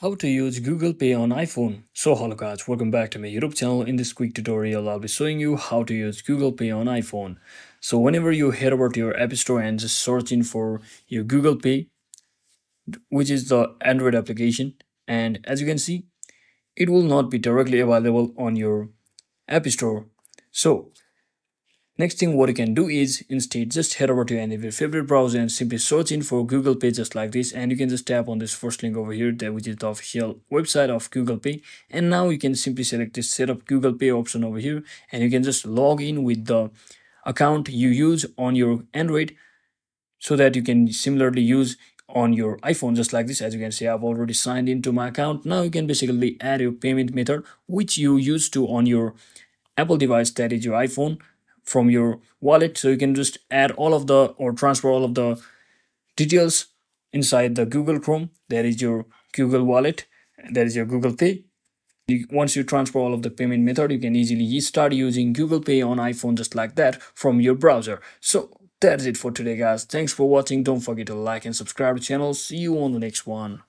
How to use Google Pay on iPhone. So hello guys, welcome back to my YouTube channel. In this quick tutorial, I'll be showing you how to use Google Pay on iPhone. So whenever you head over to your App Store and just searching for your Google Pay, which is the Android application, and as you can see, it will not be directly available on your App Store. So Next thing what you can do is instead just head over to any of your favorite browser and simply search in for Google Pay just like this and you can just tap on this first link over here that which is the official website of Google Pay. And now you can simply select this setup Google Pay option over here and you can just log in with the account you use on your Android so that you can similarly use on your iphone just like this. As you can see i've already signed into my account. Now you can basically add your payment method which you used to on your apple device that is your iphone from your wallet so you can just add all of the or transfer all of the details inside the google chrome. That is your google wallet. That is your google pay. Once you transfer all of the payment method you can easily start using google pay on iphone just like that from your browser. So that's it for today guys. Thanks for watching. Don't forget to like and subscribe to the channel. See you on the next one